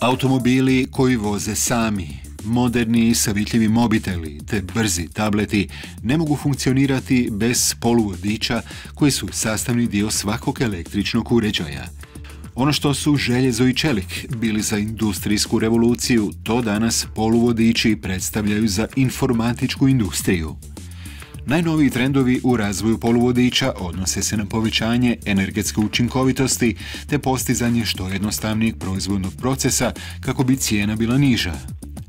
Automobili koji voze sami, moderni i savjetljivi mobiteli te brzi tableti ne mogu funkcionirati bez poluvodiča koji su sastavni dio svakog električnog uređaja. Ono što su željezo i čelik bili za industrijsku revoluciju, to danas poluvodiči predstavljaju za informatičku industriju. Najnoviji trendovi u razvoju poluvodiča odnose se na povećanje energetske učinkovitosti te postizanje što jednostavnijeg proizvodnog procesa kako bi cijena bila niža.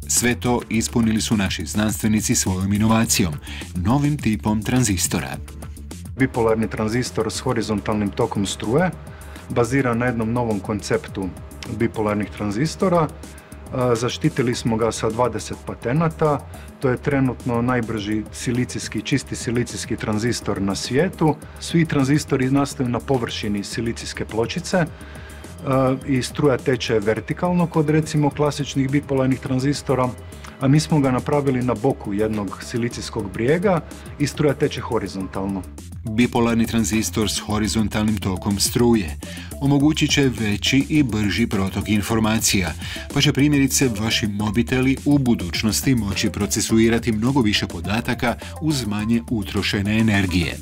Sve to ispunili su naši znanstvenici svojom inovacijom, novim tipom tranzistora. Bipolarni tranzistor s horizontalnim tokom struje bazira na jednom novom konceptu bipolarnih tranzistora Zaštitili smo ga sa 20 patenata. To je trenutno najbrži silicijski, čisti silicijski tranzistor na svijetu. Svi tranzistori nastaju na površini silicijske pločice i struja teče vertikalno kod recimo klasičnih bipolarnih tranzistora, a mi smo ga napravili na boku jednog silicijskog brijega i struja teče horizontalno. Bipolarni tranzistor s horizontalnim tokom struje omogućit će veći i brži protok informacija, pa će primjerice vaši mobiteli u budućnosti moći procesuirati mnogo više podataka uz manje utrošene energije.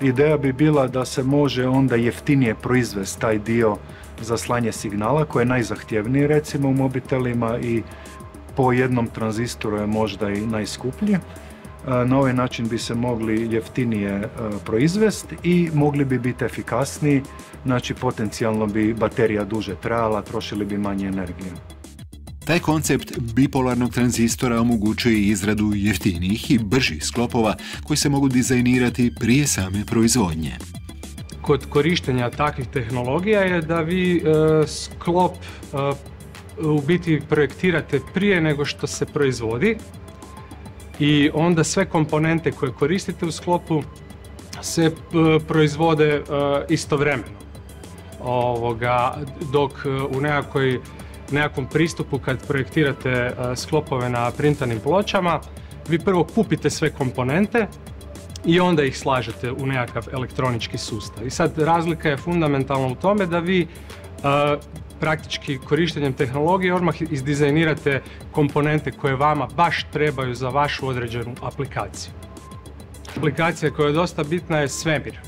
Ideja bi bila da se može onda jeftinije proizvesti taj dio za slanje signala koji je najzahtjevniji recimo u mobitelima i po jednom tranzistoru je možda i najskuplji. E, na ovaj način bi se mogli jeftinije e, proizvesti i mogli bi biti efikasniji, znači potencijalno bi baterija duže trajala, trošili bi manje energije. Taj koncept bipolarnog tranzistora omogućuje izradu jeftinijih i bržih sklopova koji se mogu dizajnirati prije same proizvodnje kod korištenja takvih tehnologija je da vi e, sklop u biti projektirate prije nego što se proizvodi i onda sve komponente koje koristite u sklopu se e, proizvode istovremeno. Ovoga, dok u nekakvoj, nekakvom pristupu kad projektirate sklopove na printanim pločama, vi prvo kupite sve komponente i onda ih slažete u nekakav elektronički sustav. I sad razlika je fundamentalna u tome da vi praktički korištenjem tehnologije odmah izdizajnirate komponente koje vama baš trebaju za vašu određenu aplikaciju. Aplikacija koja je dosta bitna je svemir,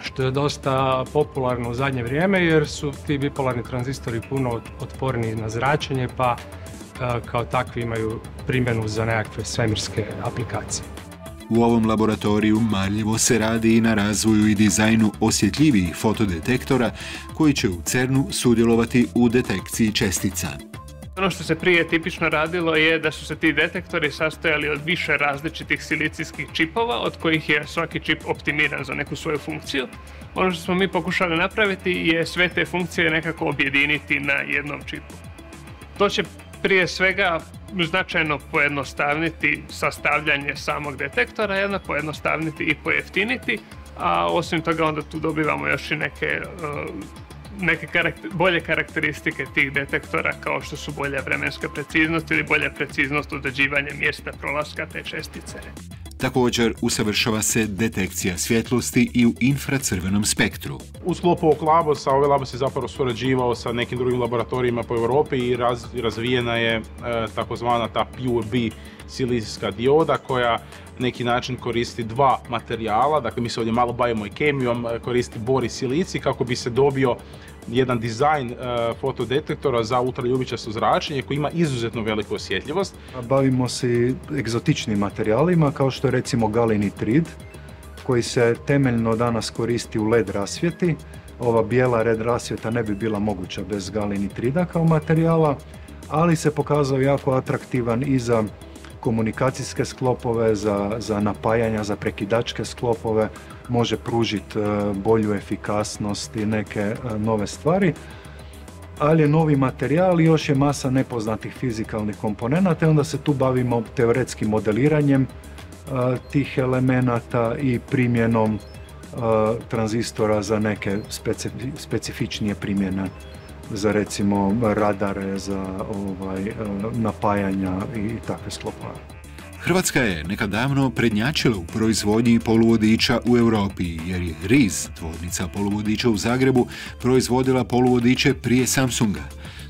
što je dosta popularno u zadnje vrijeme jer su ti bipolarni tranzistori puno otporniji na zračenje pa kao takvi imaju primjenu za nekakve svemirske aplikacije. U ovom laboratoriju marljivo se radi i na razvoju i dizajnu osjetljivijih fotodetektora koji će u CERNu sudjelovati u detekciji čestica. Ono što se prije tipično radilo je da su se ti detektori sastojali od više različitih silicijskih čipova, od kojih je svaki čip optimiran za neku svoju funkciju. Ono što smo mi pokušali napraviti je sve te funkcije nekako objediniti na jednom čipu. To će prije svega značajno pojednostavniti sastavljanje samog detektora, jednako pojednostavniti i pojeftiniti, a osim toga onda tu dobivamo još i neke uh, neke bolje karakteristike tih detektora kao što su bolja vremenska preciznost ili bolja preciznost određivanja mjesta prolaska te čestice. Također usavršava se detekcija svjetlosti i u infracrvenom spektru. U sklopu ovog labosa, ovaj labos je zapravo surađivao sa nekim drugim laboratorijima po Europi i razvijena je e, takozvana ta PUB silizijska dioda koja neki način koristi dva materijala, dakle mi se ovdje malo bavimo i kemijom, e, koristi bor i silici kako bi se dobio jedan dizajn e, fotodetektora za ultraljubičasto zračenje koji ima izuzetno veliku osjetljivost. Bavimo se egzotičnim materijalima kao što je recimo galinitrid koji se temeljno danas koristi u LED rasvjeti. Ova bijela red rasvjeta ne bi bila moguća bez galinitrida kao materijala, ali se pokazao jako atraktivan i za komunikacijske sklopove, za, za napajanja, za prekidačke sklopove, može pružiti e, bolju efikasnost i neke e, nove stvari. Ali je novi materijal i još je masa nepoznatih fizikalnih komponenata onda se tu bavimo teoretskim modeliranjem e, tih elemenata i primjenom tranzistora za neke specifičnije primjene za recimo radare, za ovaj, napajanja i takve sklopove. Hrvatska je nekad davno prednjačila u proizvodnji poluvodiča u Europi, jer je RIZ, tvornica poluvodiča u Zagrebu, proizvodila poluvodiče prije Samsunga.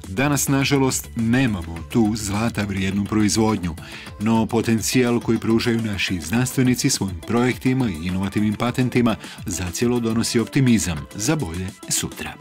Danas, nažalost, nemamo tu zlata vrijednu proizvodnju, no potencijal koji pružaju naši znanstvenici svojim projektima i inovativnim patentima zacijelo donosi optimizam za bolje sutra.